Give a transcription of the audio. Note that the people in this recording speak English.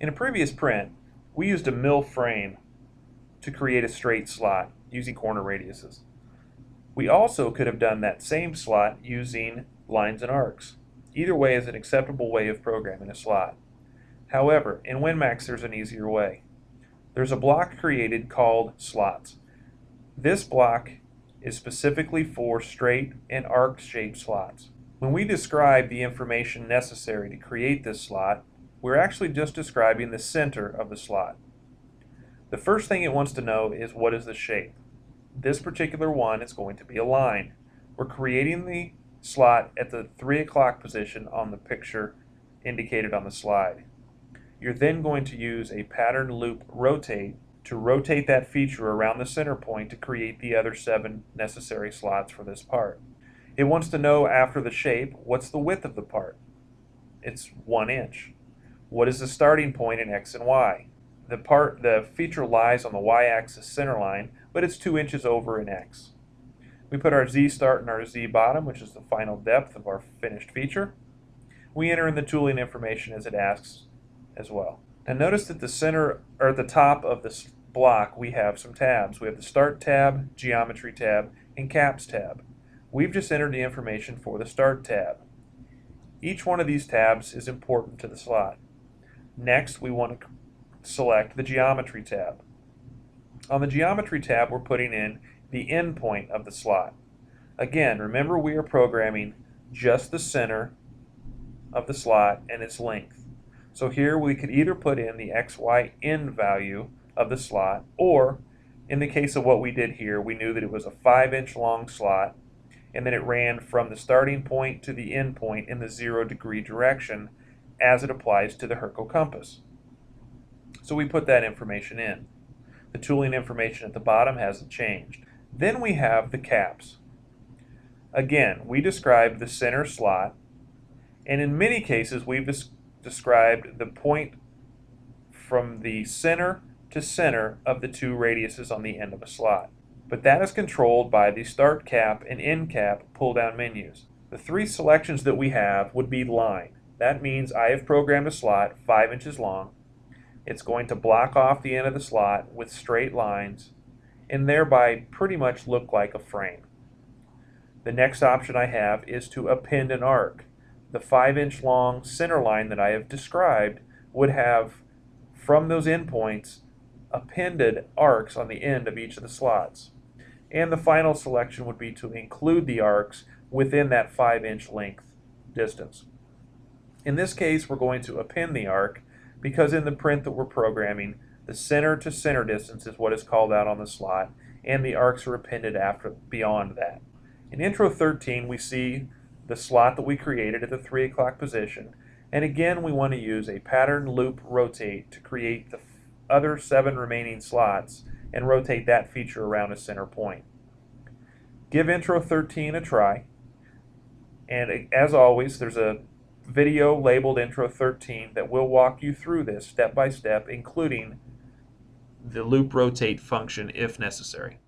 In a previous print, we used a mill frame to create a straight slot using corner radiuses. We also could have done that same slot using lines and arcs. Either way is an acceptable way of programming a slot. However, in WinMax there's an easier way. There's a block created called slots. This block is specifically for straight and arc shaped slots. When we describe the information necessary to create this slot, we're actually just describing the center of the slot. The first thing it wants to know is what is the shape. This particular one is going to be a line. We're creating the slot at the 3 o'clock position on the picture indicated on the slide. You're then going to use a pattern loop rotate to rotate that feature around the center point to create the other seven necessary slots for this part. It wants to know after the shape, what's the width of the part? It's one inch. What is the starting point in X and Y? The part, the feature lies on the Y-axis center line, but it's two inches over in X. We put our Z start and our Z bottom, which is the final depth of our finished feature. We enter in the tooling information as it asks as well. Now notice that the center, or at the top of this block, we have some tabs. We have the Start tab, Geometry tab, and Caps tab. We've just entered the information for the Start tab. Each one of these tabs is important to the slot. Next, we want to select the Geometry tab. On the Geometry tab, we're putting in the endpoint of the slot. Again, remember we are programming just the center of the slot and its length. So here we could either put in the XY end value of the slot, or in the case of what we did here, we knew that it was a 5 inch long slot, and then it ran from the starting point to the end point in the zero degree direction as it applies to the Hurco compass. So we put that information in. The tooling information at the bottom hasn't changed. Then we have the caps. Again, we described the center slot, and in many cases we've described the point from the center to center of the two radiuses on the end of a slot. But that is controlled by the Start Cap and End Cap pull-down menus. The three selections that we have would be line. That means I have programmed a slot 5 inches long. It's going to block off the end of the slot with straight lines and thereby pretty much look like a frame. The next option I have is to append an arc. The 5 inch long center line that I have described would have from those endpoints appended arcs on the end of each of the slots. And the final selection would be to include the arcs within that 5 inch length distance. In this case, we're going to append the arc because in the print that we're programming, the center to center distance is what is called out on the slot, and the arcs are appended after beyond that. In Intro 13, we see the slot that we created at the 3 o'clock position, and again we want to use a pattern loop rotate to create the other seven remaining slots and rotate that feature around a center point. Give Intro 13 a try, and as always, there's a video labeled Intro 13 that will walk you through this step by step, including the loop rotate function if necessary.